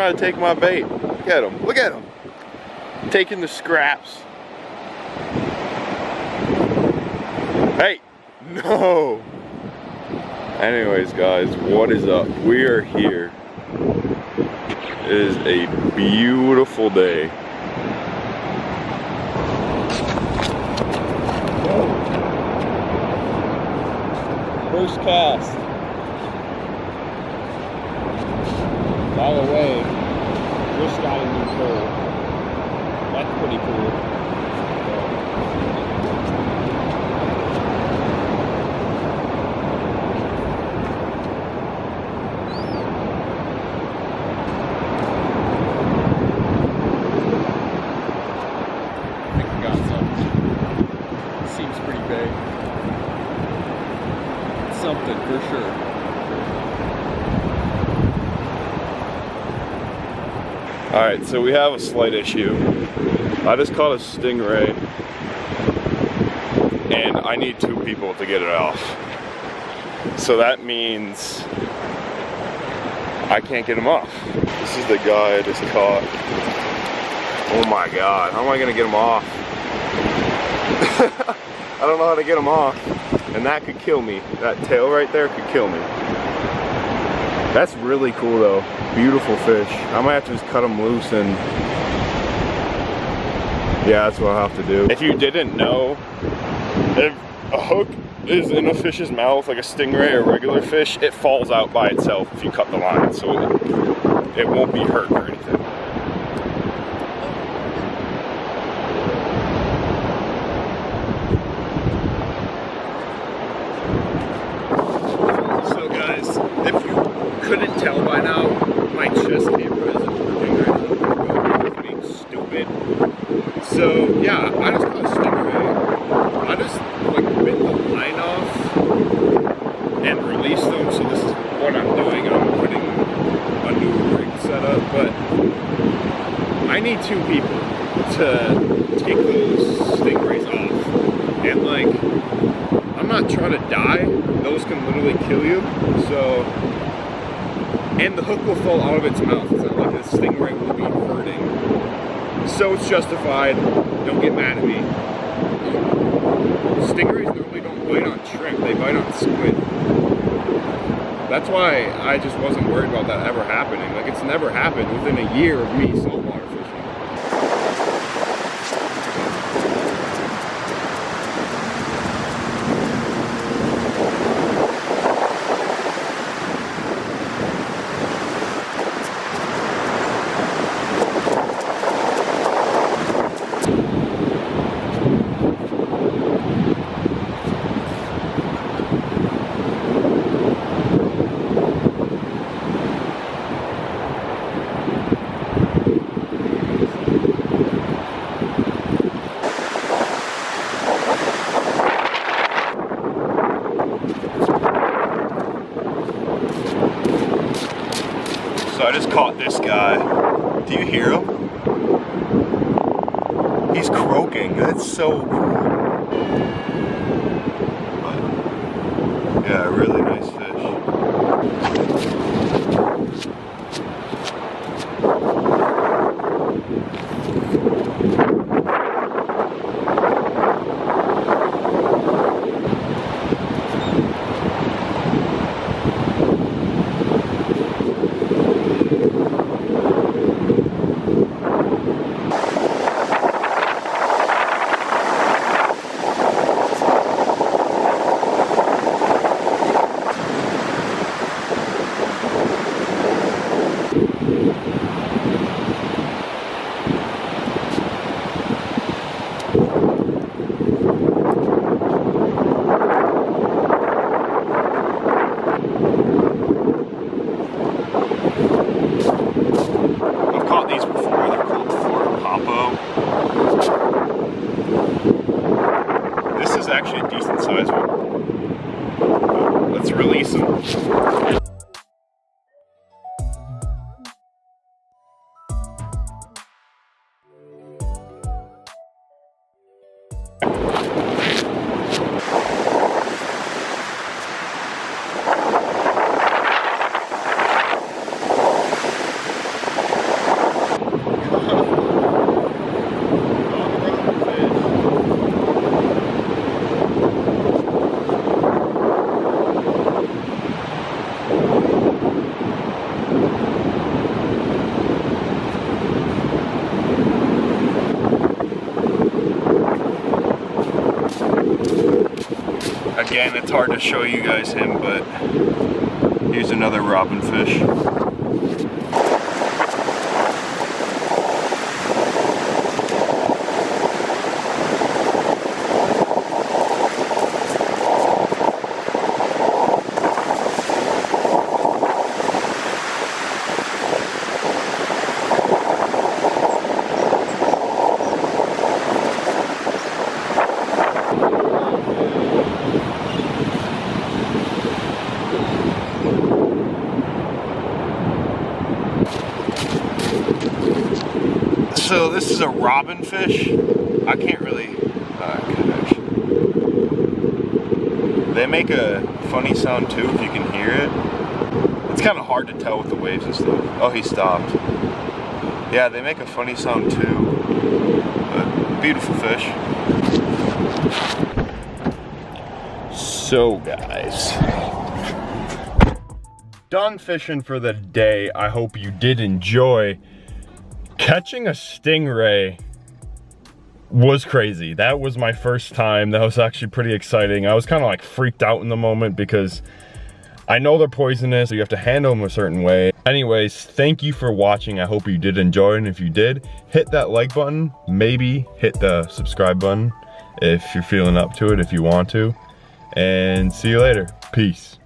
trying to take my bait. Look at him. Look at him. Taking the scraps. Hey, no. Anyways, guys, what is up? We are here. It is a beautiful day. First cast. By the way, just pole. That's pretty cool. Alright, so we have a slight issue. I just caught a stingray and I need two people to get it off. So that means I can't get him off. This is the guy I just caught. Oh my god, how am I gonna get him off? I don't know how to get him off. And that could kill me. That tail right there could kill me. That's really cool though. Beautiful fish. I might have to just cut them loose and yeah, that's what I'll have to do. If you didn't know, if a hook is in a fish's mouth, like a stingray or regular fish, it falls out by itself if you cut the line. So it, it won't be hurt or anything. So guys, if you couldn't tell by now, my chest camera isn't working right now. I'm being stupid. So I just got a stingray. I just like bit the line off and released them. So this is what I'm doing. I'm putting a new rig set up, but I need two people to take those stingrays off. And like, I'm not trying to die. Those can literally kill you. So, and the hook will fall out of its mouth. Not like the stingray will be hurting. So it's justified. Don't get mad at me. Stingrays normally don't bite on shrimp. They bite on squid. That's why I just wasn't worried about that ever happening. Like it's never happened within a year of me saltwater fishing. So I just caught this guy. Do you hear him? He's croaking. That's so cool. But, yeah, really nice fish. I've caught these before. They're called Florida Popo. This is actually a decent sized one. Again, it's hard to show you guys him, but here's another robin fish. This is a robin fish. I can't really uh, catch. They make a funny sound too if you can hear it. It's kind of hard to tell with the waves and stuff. Oh, he stopped. Yeah, they make a funny sound too. But beautiful fish. So guys, done fishing for the day. I hope you did enjoy. Catching a stingray was crazy. That was my first time. That was actually pretty exciting. I was kind of like freaked out in the moment because I know they're poisonous, so you have to handle them a certain way. Anyways, thank you for watching. I hope you did enjoy, and if you did, hit that like button. Maybe hit the subscribe button if you're feeling up to it, if you want to. And see you later. Peace.